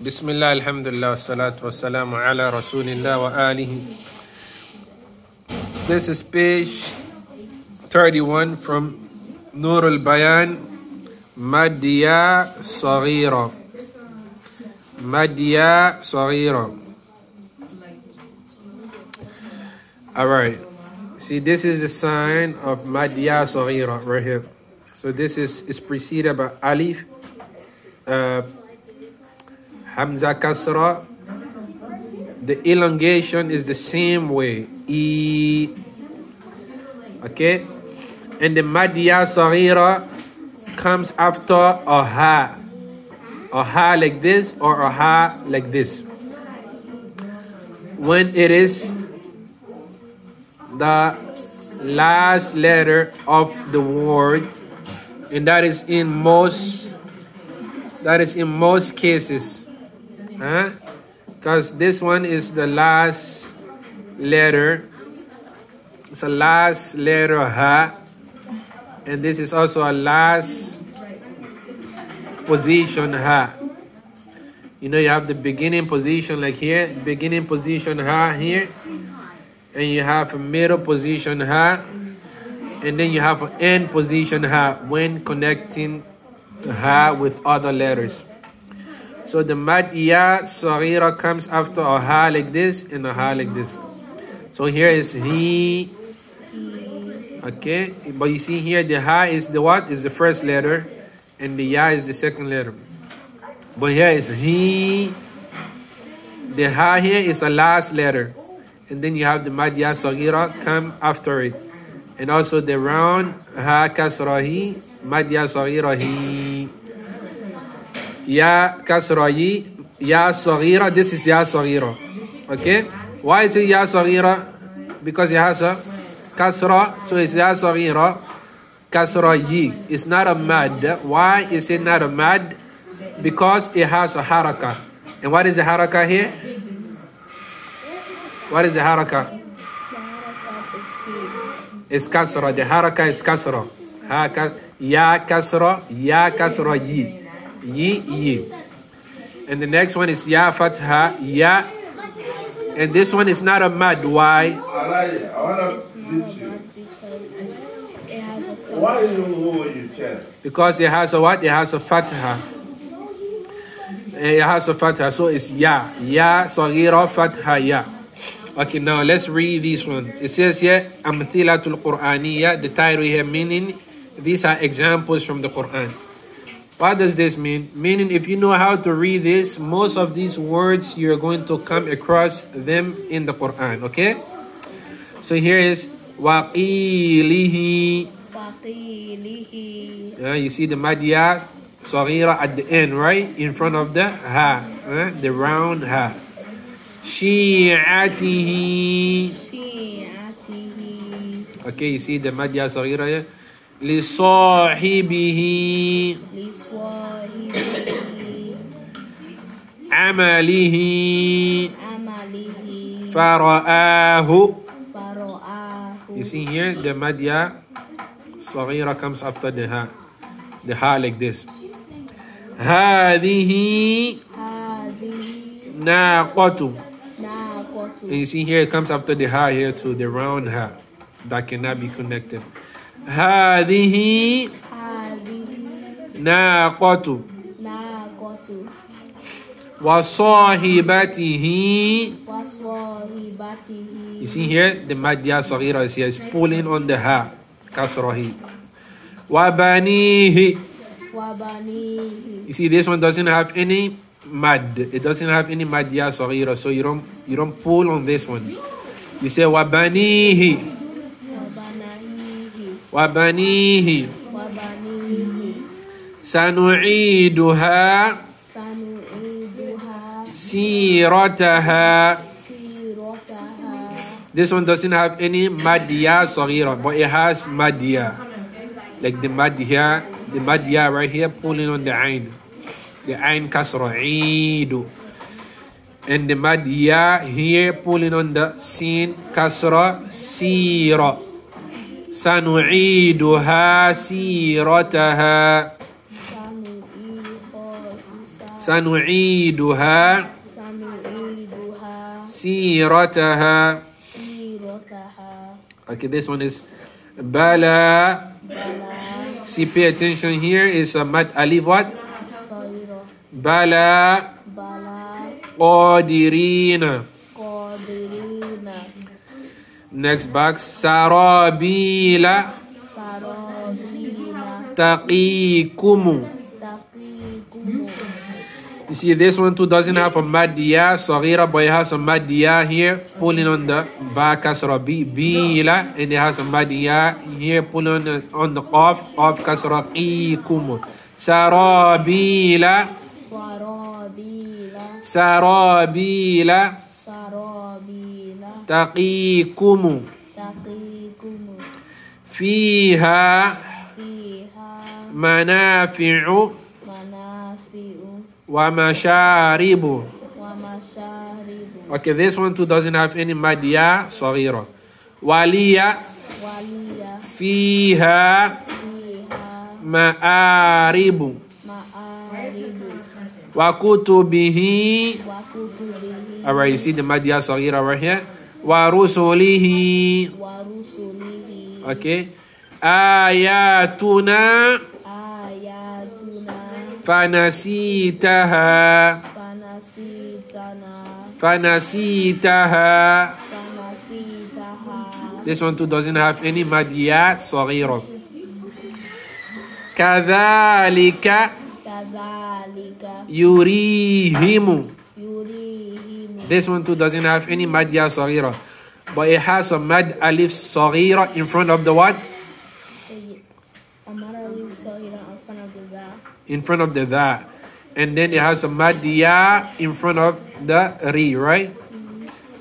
بسم الله الحمد لله والصلاة والسلام على رسول الله وآله This is page 31 from نور البيان مديا صغيرة مديا صغيرة Alright, see this is the sign of Madya Saghira right here. So this is, is preceded by Alif, uh, Hamza Kasra. The elongation is the same way. E. Okay? And the Madya Saghira comes after a Ha. A Ha like this or a Ha like this. When it is the last letter of the word and that is in most that is in most cases huh? Because this one is the last letter. It's a last letter ha. And this is also a last position ha. You know you have the beginning position like here beginning position ha here and you have a middle position ha and then you have an end position ha when connecting ha with other letters so the mad ya saghira comes after a ha like this and a ha like this. So here is he. Okay but you see here the ha is the what? Is the first letter and the ya is the second letter. But here is he. The ha here is a last letter. And then you have the madya sagira come after it. And also the round ha kasrahi madya sagira ya kasrahi ya sagira this is ya sagira okay? Why is it ya sagira because it has a kasra so it's ya sagira kasrahi it's not a mad. Why is it not a mad? Because it has a haraka. And what is the haraka here? What is the haraka? It's kasra. The haraka is kasra. Ha, ya kasra, ya kasra, yi. Yi, yi. And the next one is ya fatha, ya. And this one is not a mad. Why? I want to beat you. Why you? Because it has a what? It has a fatha. It has a fatha. So it's ya. Ya, sagira, fatha, ya. Okay, now let's read this one. It says here, Amthilatul Qur'aniyya, the title here meaning, these are examples from the Quran. What does this mean? Meaning, if you know how to read this, most of these words you're going to come across them in the Quran, okay? So here is waqilihi. Waqilihi. Yeah, you see the madiyah saghira at the end, right? In front of the ha, eh? the round ha. Shi'atihi. Shi'atihi. Okay, you see the madiyah saghira here? لصاحبه عمله فرآه You see here, the madya saghira comes after the ha. The ha like this. هذه ناقة And you see here, it comes after the ha here to the round ha that cannot be connected. هذه ناقة وصاحبته You see here, the madya saghira is here, is pulling on the ha, kasrahi. وبنيه You see, this one doesn't have any mad. It doesn't have any madya saghira, so you don't you don't pull on this one. You say wabanihi, wabanihi. سنعيدها سيرتها This one doesn't have any madya saghira, but it has madya. Like the madya, the madya right here pulling on the ain. The ain kasra, eidu. And the madya here pulling on the sin kasra, sira. سنعيدها سيرتها سنعيدها سيرتها Okay, this one is Bala. بلا See, pay attention here is a mad alif what? Bala قادرين. قادرين Next box. Sarabila. Taqikumu. You see this one too doesn't have a madia. Saghira but it has a madiyah here pulling on the back kasra bila and it has a madia here pulling on the, on the qaf of kasra qikum. Sarabila. Sarabila. Sarabila. سرابيل taqikum. تقيكم فيها فيها منافع منافع ومشارب. ومشارب Okay, this one too doesn't have any maddiya, saghira. Waliya, ولي فيها فيها مآرب مآرب وكتبه وكتبه Alright, you see the maddiya saghira right here. ورسله ورسله Okay. آياتنا آياتنا فنسيتها فنسيتنا فنسيتها فنسيتها This one too doesn't have any maddiya saghira. كذلك كذلك يريهم يريهم This one too doesn't have any mad ya saghira. But it has a mad alif saghira in front of the what? أمر الصغيرة in front of the ذا In front of the that. And then it has a mad ya in front of the ri, right?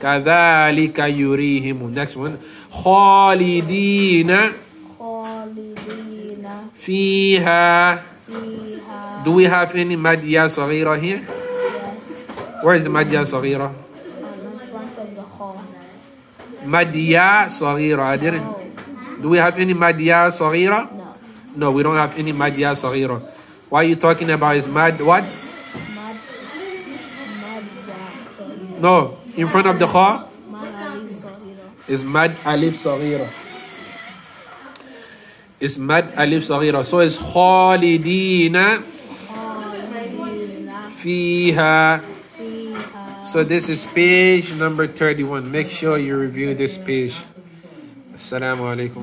كذلك يريهم. Next one. خالدين خالدين فيها. فيها Do we have any mad ya saghira here? where is Madia Saghira? Madia Saghira. I didn't. Do we have any Madia Saghira? No. No, we don't have any Madia Saghira. What are you talking about? Is Mad what? No, in front of the Kha? Is Mad Alif Saghira. Is Mad Alif Saghira. So it's Khalidina. فيها so this is page number 31. Make sure you review this page. Assalamu alaikum